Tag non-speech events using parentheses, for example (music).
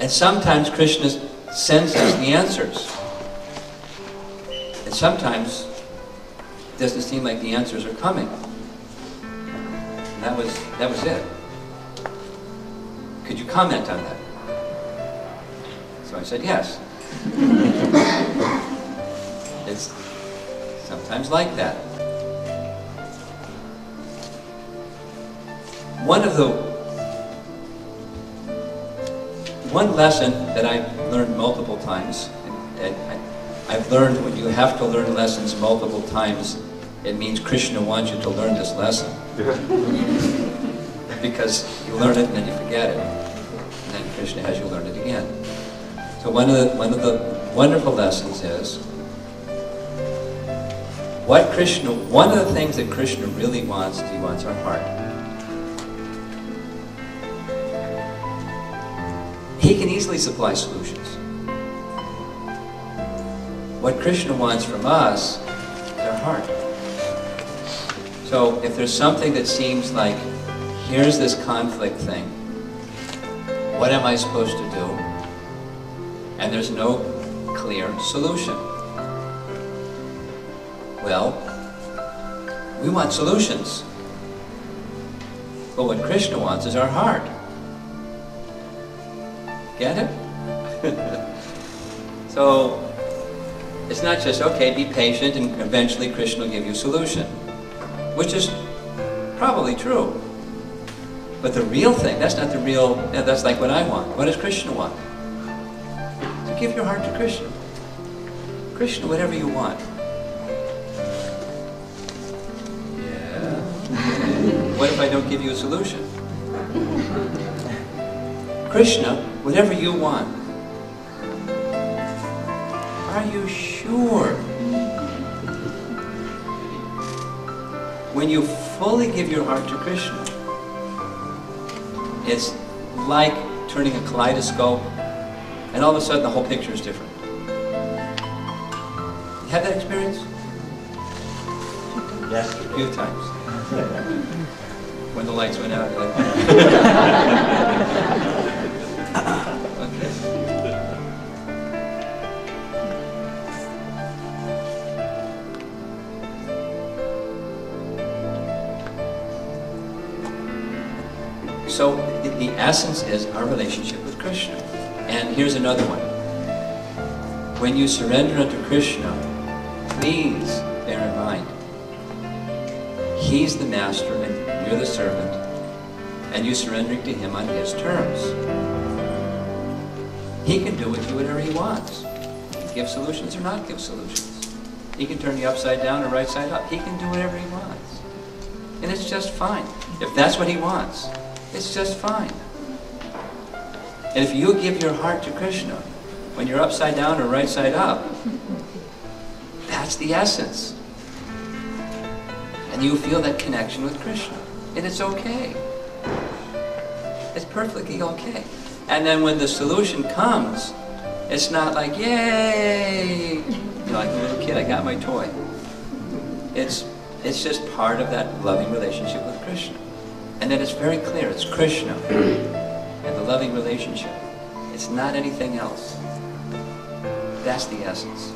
And sometimes Krishna sends us the answers. And sometimes it doesn't seem like the answers are coming. And that was, that was it. Could you comment on that? So I said, yes. (laughs) it's sometimes like that. One of the one lesson that I've learned multiple times, and I, I've learned when you have to learn lessons multiple times, it means Krishna wants you to learn this lesson. (laughs) because you learn it and then you forget it. And then Krishna has you learn it again. So one of the, one of the wonderful lessons is what Krishna, one of the things that Krishna really wants he wants our heart. He can easily supply solutions. What Krishna wants from us our heart. So if there's something that seems like, here's this conflict thing, what am I supposed to do? And there's no clear solution. Well, we want solutions. But what Krishna wants is our heart. Get it? (laughs) so, it's not just, okay, be patient and eventually Krishna will give you a solution. Which is probably true. But the real thing, that's not the real, that's like what I want. What does Krishna want? To give your heart to Krishna. Krishna, whatever you want. Yeah. (laughs) what if I don't give you a solution? Krishna, whatever you want. Are you sure? When you fully give your heart to Krishna, it's like turning a kaleidoscope, and all of a sudden the whole picture is different. You have that experience? Yes. A few times. (laughs) when the lights went out. (laughs) So the essence is our relationship with Krishna. And here's another one. When you surrender unto Krishna, please bear in mind, He's the master and you're the servant, and you're surrendering to Him on His terms. He can do with you whatever He wants. He can give solutions or not give solutions. He can turn you upside down or right side up. He can do whatever He wants. And it's just fine. If that's what He wants, it's just fine. And if you give your heart to Krishna, when you're upside down or right side up, (laughs) that's the essence. And you feel that connection with Krishna. And it's okay. It's perfectly okay. And then when the solution comes, it's not like, yay! You know, like a little kid, I got my toy. It's, it's just part of that loving relationship with Krishna. And then it's very clear, it's Krishna and the loving relationship. It's not anything else. That's the essence.